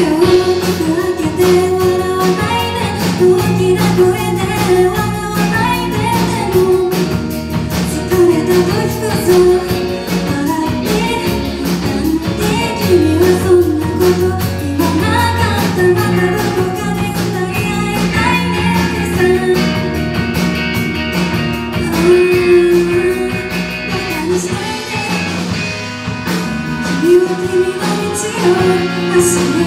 you.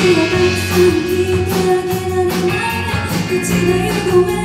口がたくさん聞いてあげられない。口が汚れ